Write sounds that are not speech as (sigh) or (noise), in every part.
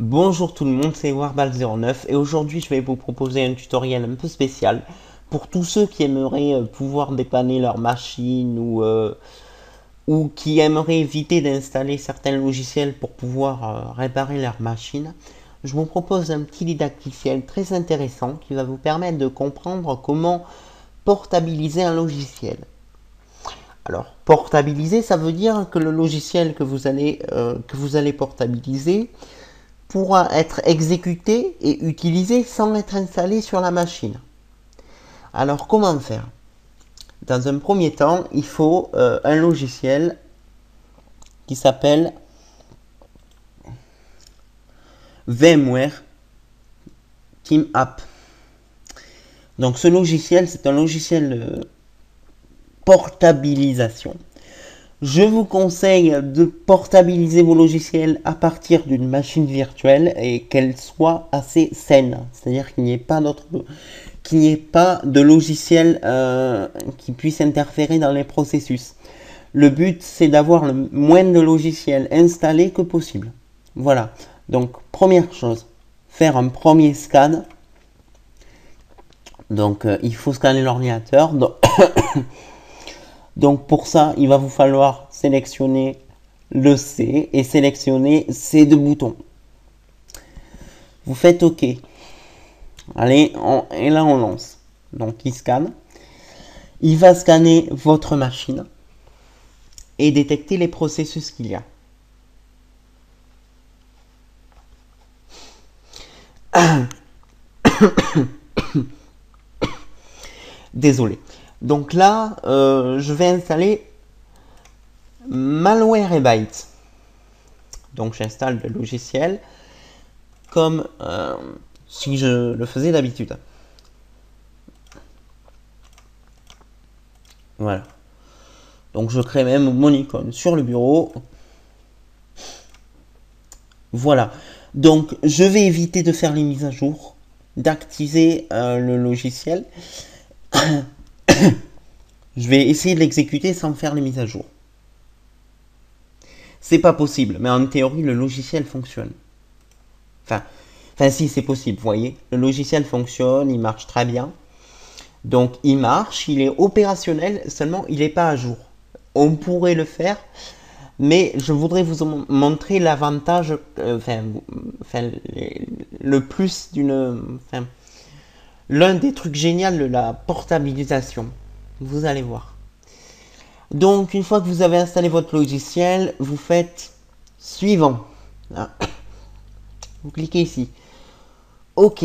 Bonjour tout le monde, c'est Warball09 et aujourd'hui je vais vous proposer un tutoriel un peu spécial pour tous ceux qui aimeraient euh, pouvoir dépanner leur machine ou, euh, ou qui aimeraient éviter d'installer certains logiciels pour pouvoir euh, réparer leur machine. Je vous propose un petit didacticiel très intéressant qui va vous permettre de comprendre comment portabiliser un logiciel. Alors, portabiliser, ça veut dire que le logiciel que vous allez portabiliser pourra être exécuté et utilisé sans être installé sur la machine. Alors comment faire? Dans un premier temps, il faut euh, un logiciel qui s'appelle VMware Team App. Donc ce logiciel, c'est un logiciel de portabilisation je vous conseille de portabiliser vos logiciels à partir d'une machine virtuelle et qu'elle soit assez saine. C'est-à-dire qu'il n'y ait pas qu'il n'y ait pas de logiciel euh, qui puisse interférer dans les processus. Le but, c'est d'avoir le moins de logiciels installés que possible. Voilà. Donc, première chose, faire un premier scan. Donc, euh, il faut scanner l'ordinateur. (coughs) Donc pour ça, il va vous falloir sélectionner le C et sélectionner ces deux boutons. Vous faites OK. Allez, et là on lance. Donc il scanne. Il va scanner votre machine et détecter les processus qu'il y a. (coughs) (coughs) Désolé. Donc là, euh, je vais installer Malwarebyte. Donc j'installe le logiciel comme euh, si je le faisais d'habitude. Voilà. Donc je crée même mon icône sur le bureau. Voilà. Donc je vais éviter de faire les mises à jour, d'activer euh, le logiciel. (coughs) je vais essayer de l'exécuter sans faire les mises à jour. C'est pas possible, mais en théorie, le logiciel fonctionne. Enfin, enfin si, c'est possible, vous voyez. Le logiciel fonctionne, il marche très bien. Donc, il marche, il est opérationnel, seulement il n'est pas à jour. On pourrait le faire, mais je voudrais vous montrer l'avantage, euh, enfin, le plus d'une... l'un des trucs géniaux de la portabilisation. Vous allez voir. Donc, une fois que vous avez installé votre logiciel, vous faites suivant. Ah. Vous cliquez ici. OK.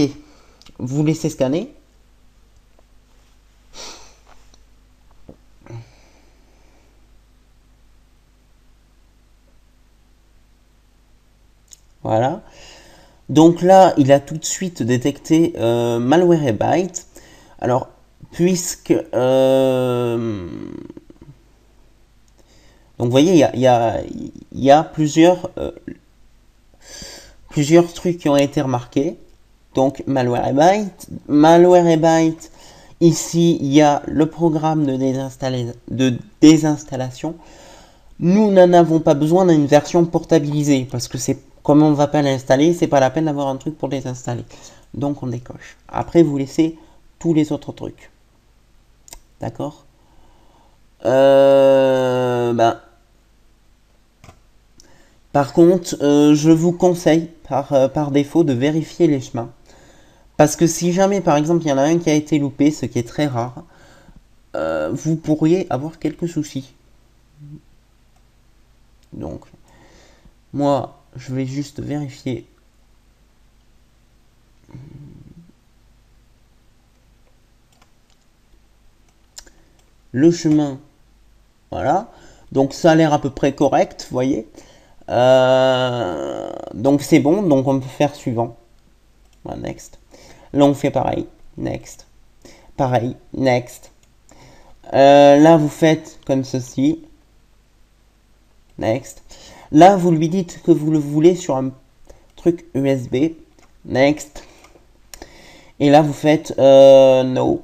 Vous laissez scanner. Voilà. Donc là, il a tout de suite détecté euh, Malwarebyte. Alors, puisque... Euh, donc vous voyez, il y a, plusieurs, euh, plusieurs trucs qui ont été remarqués. Donc Malwarebyte. Malwarebyte, ici, il y a le programme de, de désinstallation. Nous n'en avons pas besoin d'une version portabilisée parce que c'est comme on ne va pas l'installer, c'est pas la peine d'avoir un truc pour les installer. Donc on décoche. Après, vous laissez tous les autres trucs. D'accord? Euh, ben, Par contre, euh, je vous conseille par, euh, par défaut de vérifier les chemins. Parce que si jamais, par exemple, il y en a un qui a été loupé, ce qui est très rare, vous pourriez avoir quelques soucis. Donc, moi, je vais juste vérifier. Le chemin, voilà. Donc ça a l'air à peu près correct, voyez. Euh, donc c'est bon, donc on peut faire suivant. next. Là on fait pareil, next. Pareil, next. Euh, là vous faites comme ceci. Next. Là, vous lui dites que vous le voulez sur un truc USB. Next. Et là, vous faites euh, No.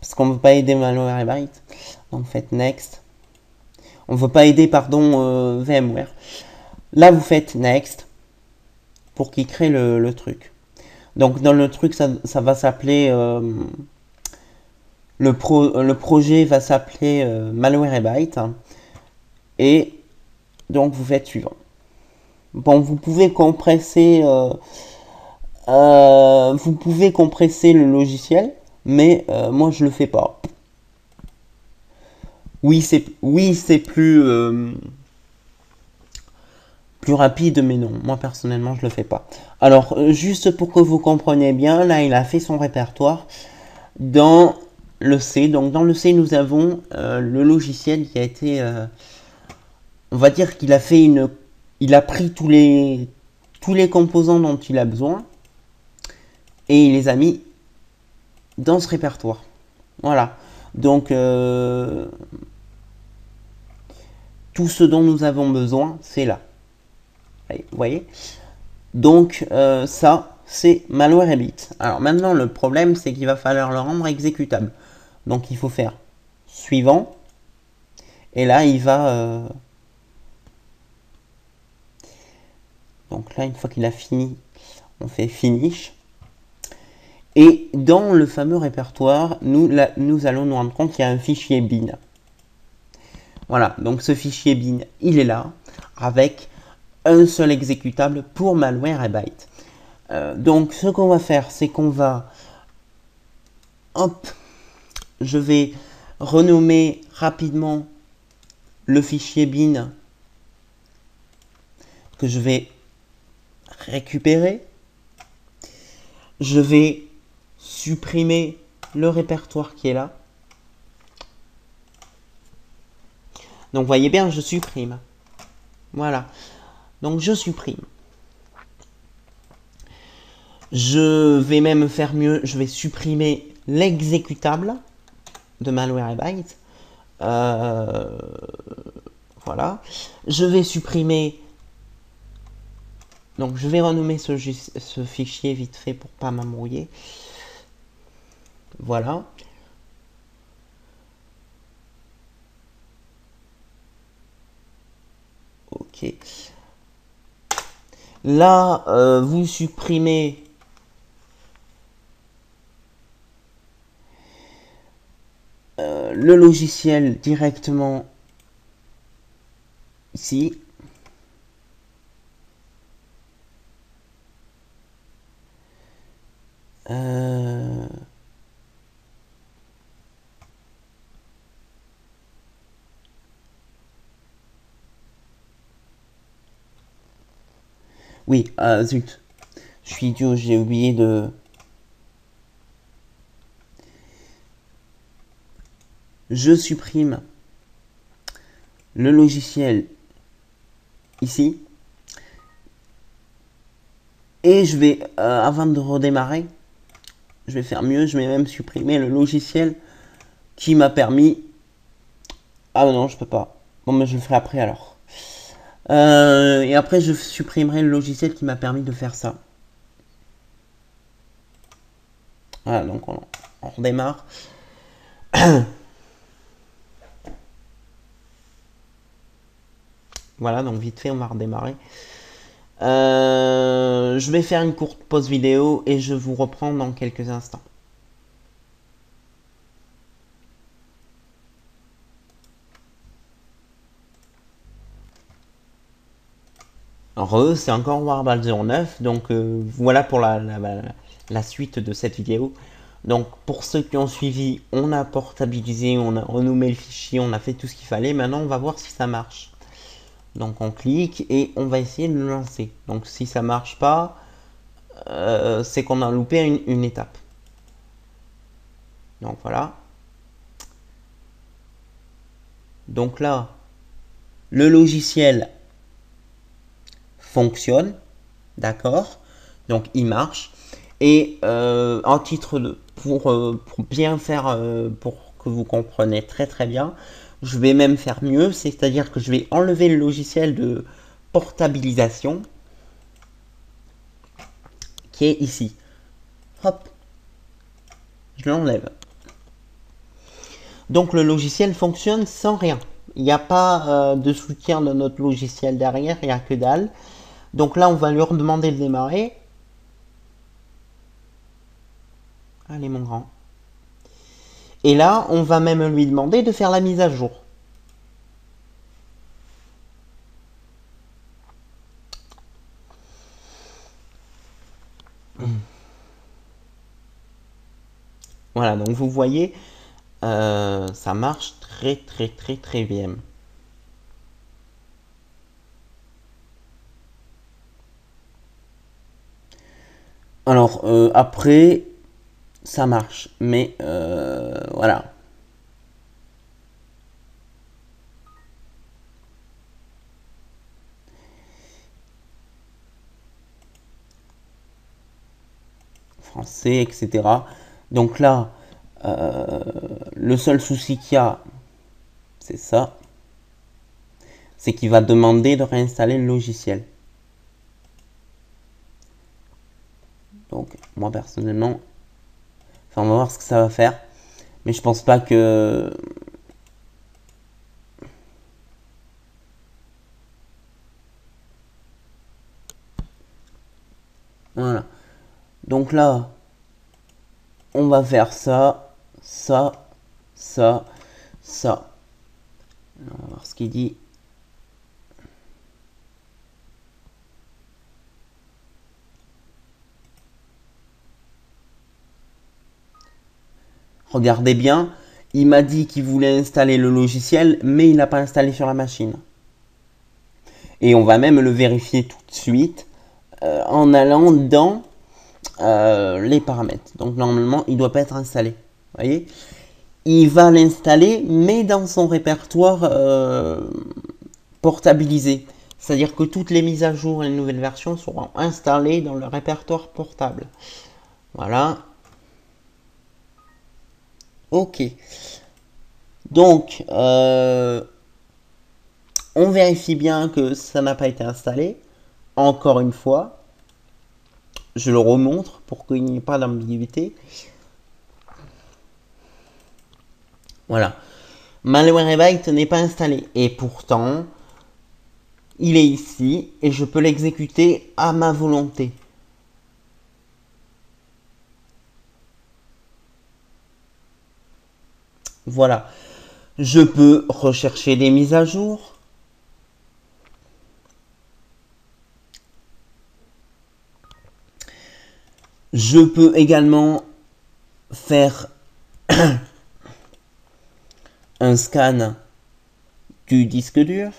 Parce qu'on ne veut pas aider Malwarebyte. Donc, vous faites Next. On ne veut pas aider, pardon, euh, VMware. Là, vous faites Next. pour qu'il crée le, truc. Donc dans le truc, ça, va s'appeler... Euh, le, projet va s'appeler euh, Malwarebyte. Et donc vous faites suivant. Bon, vous pouvez compresser... Euh, vous pouvez compresser le logiciel, mais moi je le fais pas. Oui, c'est plus plus rapide, mais non, moi personnellement je le fais pas. Alors, euh, juste pour que vous compreniez bien, là il a fait son répertoire dans le C. Donc dans le C, nous avons euh, le logiciel qui a été, euh, on va dire qu'il a fait une, il a pris tous les composants dont il a besoin et il les a mis dans ce répertoire. Voilà. Donc tout ce dont nous avons besoin, c'est là. Vous voyez? Donc euh, ça, c'est malware Alors maintenant, le problème, c'est qu'il va falloir le rendre exécutable. Donc il faut faire suivant. Et là, il va... Euh, donc là, une fois qu'il a fini, on fait finish. Et dans le fameux répertoire, nous, allons nous rendre compte qu'il y a un fichier bin. Voilà, donc ce fichier bin, il est là, avec un seul exécutable pour malware et byte. Euh, donc ce qu'on va faire, c'est qu'on va... Hop, je vais renommer rapidement le fichier bin que je vais récupérer. Je vais supprimer le répertoire qui est là. Donc voyez bien, je supprime. Voilà. Donc je supprime. Je vais même faire mieux, je vais supprimer l'exécutable de Malwarebytes. Euh, voilà. Je vais supprimer. Donc je vais renommer ce, fichier vite fait pour pas m'embrouiller. Voilà. Ok. Là, euh, vous supprimez euh, le logiciel directement ici. Euh, Oui, ah, zut. Je suis idiot, j'ai oublié de... Je supprime le logiciel ici. Et je vais, euh, avant de redémarrer, je vais faire mieux, je vais même supprimer le logiciel qui m'a permis... Ah non, je peux pas. Bon, mais je le ferai après alors. Euh, et après, je supprimerai le logiciel qui m'a permis de faire ça. Voilà, donc on, redémarre. (coughs) voilà, donc vite fait, on va redémarrer. Euh, je vais faire une courte pause vidéo et je vous reprends dans quelques instants. Re, c'est encore Warball 09, donc euh, voilà pour la, la, suite de cette vidéo. Donc pour ceux qui ont suivi, on a portabilisé, on a renommé le fichier, on a fait tout ce qu'il fallait. Maintenant, on va voir si ça marche. Donc on clique et on va essayer de le lancer. Donc si ça marche pas, euh, c'est qu'on a loupé une, étape. Donc voilà. Donc là, le logiciel fonctionne, d'accord Donc il marche. Et euh, en titre de, pour, euh, bien faire, pour que vous compreniez très très bien, je vais même faire mieux, c'est-à-dire que je vais enlever le logiciel de portabilisation qui est ici. Hop, je l'enlève. Donc le logiciel fonctionne sans rien. Il n'y a pas de soutien de notre logiciel derrière, il n'y a que dalle. Donc là, on va lui redemander de démarrer. Allez, mon grand. Et là, on va même lui demander de faire la mise à jour. Voilà, donc vous voyez, euh, ça marche très très très très bien. Alors, euh, après, ça marche, mais euh, voilà. Français, etc. Donc là, euh, le seul souci qu'il y a, c'est ça. C'est qu'il va demander de réinstaller le logiciel. Donc, moi personnellement, on va voir ce que ça va faire. Mais je pense pas que. Voilà. Donc là, on va faire ça, ça, ça, ça. On va voir ce qu'il dit. Regardez bien, il m'a dit qu'il voulait installer le logiciel, mais il n'a pas installé sur la machine. Et on va même le vérifier tout de suite euh, en allant dans euh, les paramètres. Donc normalement, il doit pas être installé. voyez? Il va l'installer, mais dans son répertoire euh, portabilisé. C'est-à-dire que toutes les mises à jour et les nouvelles versions seront installées dans le répertoire portable. Voilà. Ok. Donc, euh, on vérifie bien que ça n'a pas été installé. Encore une fois, je le remontre pour qu'il n'y ait pas d'ambiguïté. Voilà. Malwarebyte n'est pas installé. Et pourtant, il est ici et je peux l'exécuter à ma volonté. Voilà. Je peux rechercher des mises à jour. Je peux également faire (coughs) un scan du disque dur.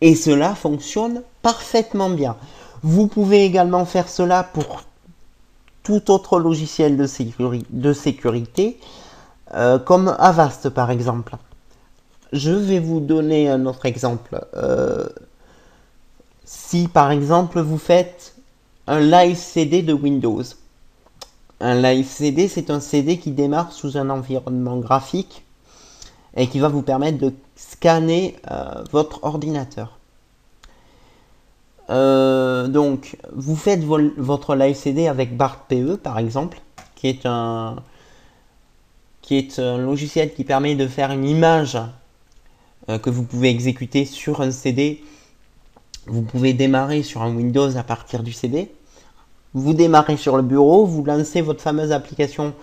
Et cela fonctionne parfaitement bien. Vous pouvez également faire cela pour tout autre logiciel de, sécurité, euh, comme Avast par exemple. Je vais vous donner un autre exemple. Euh, si par exemple vous faites un live CD de Windows. Un live CD, c'est un CD qui démarre sous un environnement graphique et qui va vous permettre de scanner euh, votre ordinateur. Donc, vous faites votre live CD avec BART-PE par exemple, qui est un qui est un logiciel qui permet de faire une image euh, que vous pouvez exécuter sur un CD. Vous pouvez démarrer sur un Windows à partir du CD. Vous démarrez sur le bureau, vous lancez votre fameuse application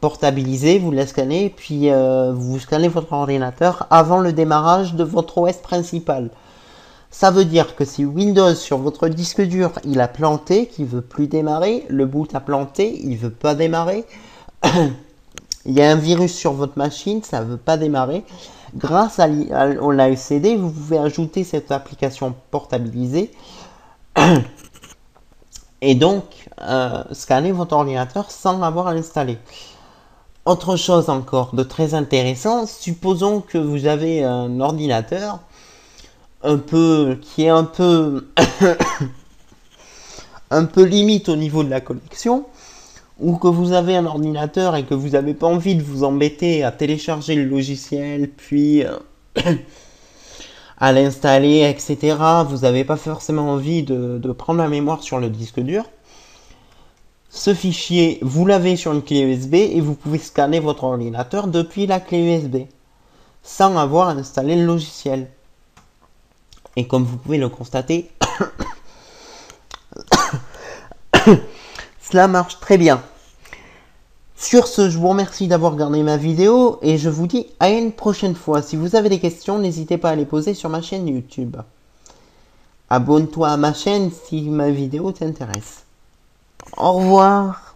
portabilisée, vous la scannez, puis euh, vous scannez votre ordinateur avant le démarrage de votre OS principal. Ça veut dire que si Windows sur votre disque dur il a planté, qu'il veut plus démarrer, le boot a planté, il veut pas démarrer, (coughs) il y a un virus sur votre machine, ça veut pas démarrer. Grâce à au live CD, vous pouvez ajouter cette application portabilisée (coughs) et donc euh, scanner votre ordinateur sans l'avoir installé. Autre chose encore de très intéressant, supposons que vous avez un ordinateur un peu qui est un peu (coughs) un peu limite au niveau de la connexion ou que vous avez un ordinateur et que vous n'avez pas envie de vous embêter à télécharger le logiciel puis euh, (coughs) à l'installer etc vous n'avez pas forcément envie de, de, prendre la mémoire sur le disque dur ce fichier vous l'avez sur une clé USB et vous pouvez scanner votre ordinateur depuis la clé USB sans avoir installé le logiciel Et comme vous pouvez le constater, (coughs) cela marche très bien. Sur ce, je vous remercie d'avoir regardé ma vidéo et je vous dis à une prochaine fois. Si vous avez des questions, n'hésitez pas à les poser sur ma chaîne YouTube. Abonne-toi à ma chaîne si ma vidéo t'intéresse. Au revoir